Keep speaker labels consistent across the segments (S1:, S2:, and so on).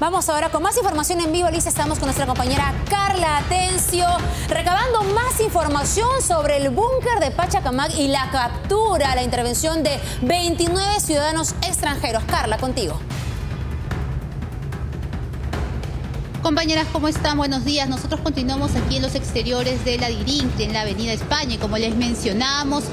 S1: Vamos ahora con más información en vivo. Lisa, estamos con nuestra compañera Carla Atencio, recabando más información sobre el búnker de Pachacamac y la captura, la intervención de 29 ciudadanos extranjeros. Carla, contigo.
S2: Compañeras, ¿cómo están? Buenos días. Nosotros continuamos aquí en los exteriores de la Dirinque, en la Avenida España, y como les mencionábamos,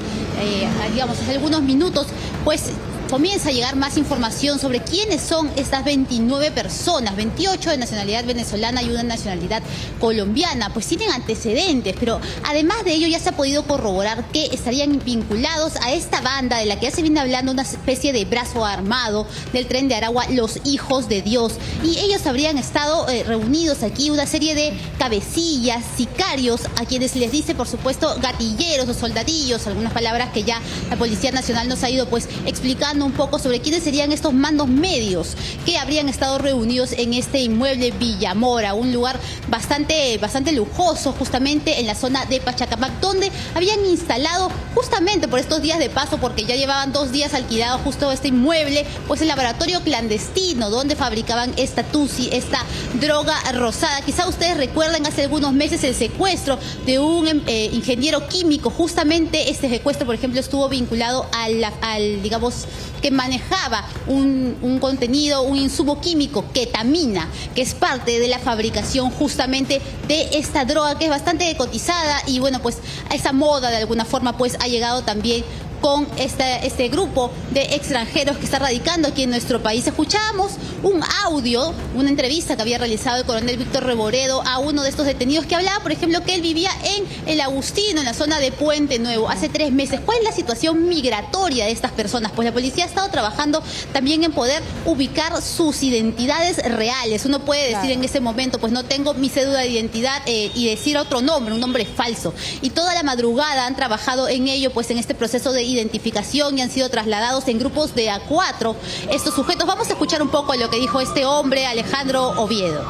S2: eh, digamos, hace algunos minutos, pues comienza a llegar más información sobre quiénes son estas 29 personas, 28 de nacionalidad venezolana y una nacionalidad colombiana, pues tienen antecedentes, pero además de ello ya se ha podido corroborar que estarían vinculados a esta banda de la que ya se viene hablando, una especie de brazo armado del tren de Aragua, los hijos de Dios, y ellos habrían estado eh, reunidos aquí, una serie de cabecillas, sicarios, a quienes les dice, por supuesto, gatilleros o soldadillos, algunas palabras que ya la Policía Nacional nos ha ido pues explicando un poco sobre quiénes serían estos mandos medios que habrían estado reunidos en este inmueble Villamora, un lugar bastante, bastante lujoso justamente en la zona de Pachacamac, donde habían instalado justamente por estos días de paso, porque ya llevaban dos días alquilado justo este inmueble, pues el laboratorio clandestino donde fabricaban esta tusi, esta droga rosada. Quizá ustedes recuerdan hace algunos meses el secuestro de un em, eh, ingeniero químico, justamente este secuestro, por ejemplo, estuvo vinculado al, al digamos, que manejaba un, contenido, un insumo químico, ketamina, que es parte de la fabricación justamente de esta droga que es bastante cotizada y bueno, pues a esa moda de alguna forma pues ha llegado también con este, este grupo de extranjeros que está radicando aquí en nuestro país. Escuchábamos un audio, una entrevista que había realizado el coronel Víctor Reboredo a uno de estos detenidos que hablaba, por ejemplo, que él vivía en el Agustino, en la zona de Puente Nuevo, hace tres meses. ¿Cuál es la situación migratoria de estas personas? Pues la policía ha estado trabajando también en poder ubicar sus identidades reales. Uno puede decir en ese momento, pues no tengo mi cédula de identidad eh, y decir otro nombre, un nombre falso. Y toda la madrugada han trabajado en ello, pues en este proceso de identificación y han sido trasladados en grupos de a cuatro estos sujetos. Vamos a escuchar un poco lo que dijo este hombre, Alejandro Oviedo.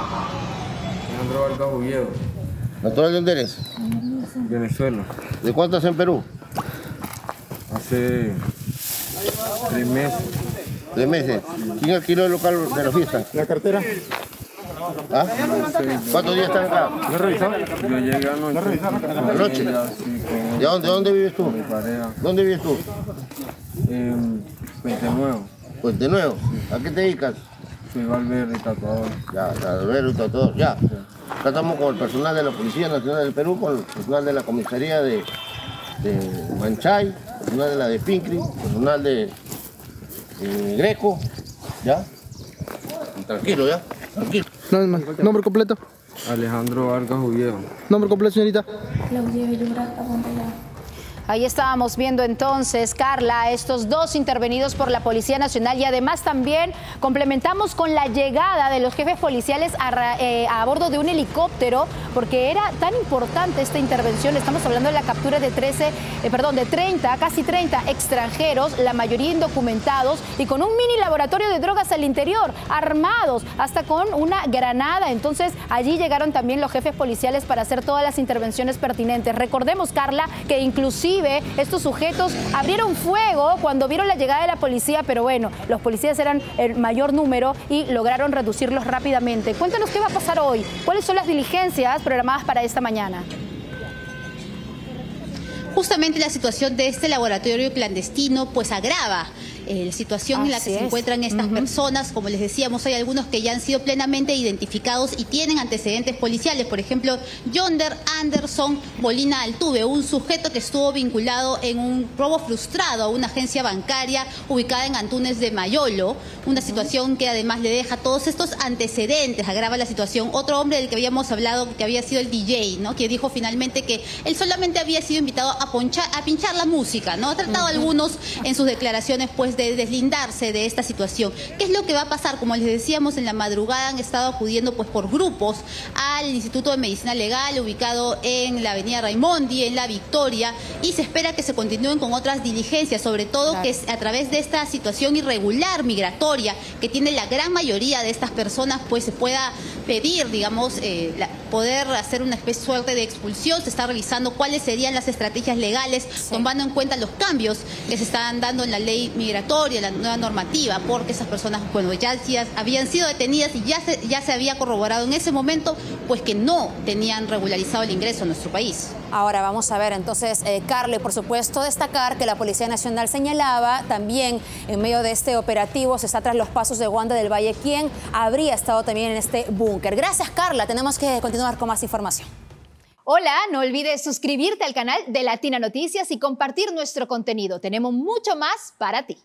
S3: Alejandro Vargas Oviedo.
S4: ¿Natural de dónde eres?
S3: Venezuela.
S4: ¿De cuánto en Perú?
S3: Hace tres meses.
S4: ¿Tres meses? ¿Quién alquiló el local de la fiesta?
S3: ¿La cartera?
S4: ¿Ah? ¿Cuántos días están acá?
S3: ¿La revisó? Yo llegué anoche.
S4: ¿Anoche? ¿De dónde, dónde vives tú?
S3: Mi pareja.
S4: ¿Dónde vives tú?
S3: En Puente Nuevo.
S4: De nuevo. ¿A qué te dedicas?
S3: Soy Valverde, tatuador.
S4: Ya, Alberto, tatuador, ya. Tratamos con el personal de la Policía Nacional del Perú, con el personal de la comisaría de, de Manchay, personal de la de Pincri, personal de eh, Greco, ¿ya? Tranquilo, ¿ya? Tranquilo.
S5: Nombre completo.
S3: Alejandro Vargas Oviedo.
S5: Nombre completo, señorita.
S6: Claudia Villurata Montelar.
S1: Ahí estábamos viendo entonces, Carla, estos dos intervenidos por la Policía Nacional y además también complementamos con la llegada de los jefes policiales a, eh, bordo de un helicóptero, porque era tan importante esta intervención. Estamos hablando de la captura de 13, eh, perdón, de 30, casi 30 extranjeros, la mayoría indocumentados y con un mini laboratorio de drogas al interior, armados, hasta con una granada. Entonces allí llegaron también los jefes policiales para hacer todas las intervenciones pertinentes. Recordemos, Carla, que inclusive estos sujetos abrieron fuego cuando vieron la llegada de la policía, pero bueno, los policías eran el mayor número y lograron reducirlos rápidamente. Cuéntanos qué va a pasar hoy, cuáles son las diligencias programadas para esta mañana
S2: justamente la situación de este laboratorio clandestino pues agrava eh, la situación en la que se encuentran estas personas. Como les decíamos, hay algunos que ya han sido plenamente identificados y tienen antecedentes policiales. Por ejemplo, Yonder Anderson Molina Altuve, un sujeto que estuvo vinculado en un robo frustrado a una agencia bancaria ubicada en Antunes de Mayolo. Una situación que además le deja todos estos antecedentes, agrava la situación. Otro hombre del que habíamos hablado, que había sido el DJ, ¿no? que dijo finalmente que él solamente había sido invitado a, ponchar, a pinchar la música. ¿no? Ha tratado algunos en sus declaraciones pues de deslindarse de esta situación. ¿Qué es lo que va a pasar? Como les decíamos, en la madrugada han estado acudiendo pues por grupos al Instituto de Medicina Legal ubicado en la Avenida Raimondi, en La Victoria, y se espera que se continúen con otras diligencias, sobre todo que a través de esta situación irregular migratoria que tiene la gran mayoría de estas personas, pues se pueda pedir, digamos, eh, la- poder hacer una especie suerte de expulsión. Se está revisando cuáles serían las estrategias legales, tomando en cuenta los cambios que se están dando en la ley migratoria, la nueva normativa, porque esas personas, bueno, ya, ya habían sido detenidas y ya se, ya se había corroborado en ese momento, pues que no tenían regularizado el ingreso a nuestro país.
S7: Ahora vamos a ver, entonces, eh, Carle, por supuesto, destacar que la Policía Nacional señalaba también en medio de este operativo, se está tras los pasos de Wanda del Valle, quien habría estado también en este búnker. Gracias, Carla. Tenemos que continuar con más información. Hola, no olvides suscribirte al canal de Latina Noticias y compartir nuestro contenido. Tenemos mucho más para ti.